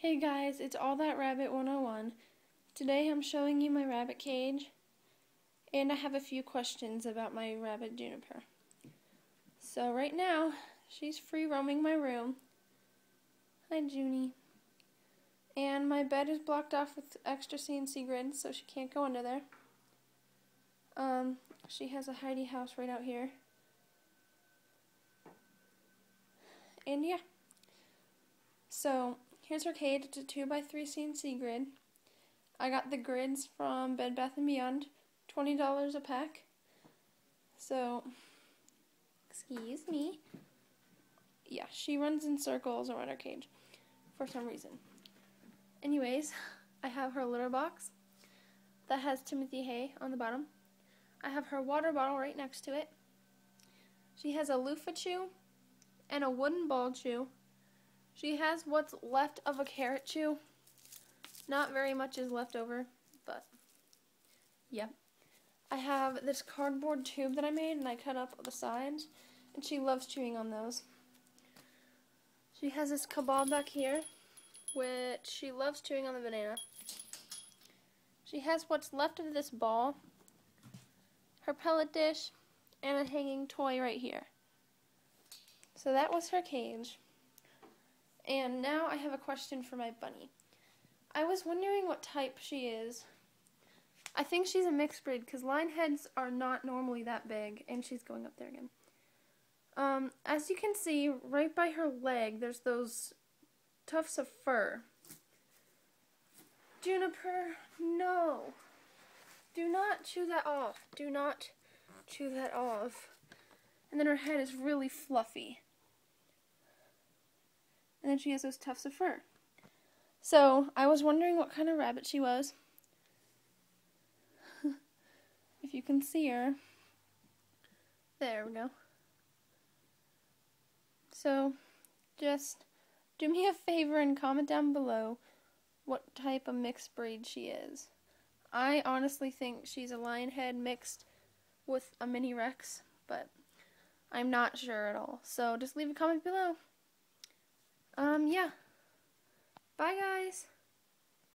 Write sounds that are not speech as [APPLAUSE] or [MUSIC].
Hey guys, it's All That Rabbit 101. Today I'm showing you my rabbit cage, and I have a few questions about my rabbit Juniper. So right now, she's free roaming my room. Hi Junie. And my bed is blocked off with extra CNC grids, so she can't go under there. Um, she has a hidey house right out here. And yeah. So, Here's her cage. It's a 2x3 CNC grid. I got the grids from Bed Bath & Beyond. $20 a pack. So, excuse me. Yeah, she runs in circles around her cage for some reason. Anyways, [LAUGHS] I have her litter box that has Timothy hay on the bottom. I have her water bottle right next to it. She has a loofah chew and a wooden ball chew she has what's left of a carrot chew. Not very much is left over, but yeah. I have this cardboard tube that I made and I cut up the sides, and she loves chewing on those. She has this kebab back here, which she loves chewing on the banana. She has what's left of this ball, her pellet dish, and a hanging toy right here. So that was her cage. And now I have a question for my bunny. I was wondering what type she is. I think she's a mixed breed because lion heads are not normally that big, and she's going up there again. Um, as you can see, right by her leg, there's those tufts of fur. Juniper, no. Do not chew that off. Do not chew that off. And then her head is really fluffy and then she has those tufts of fur. So, I was wondering what kind of rabbit she was. [LAUGHS] if you can see her. There we go. So, just do me a favor and comment down below what type of mixed breed she is. I honestly think she's a lion head mixed with a mini Rex, but I'm not sure at all. So just leave a comment below.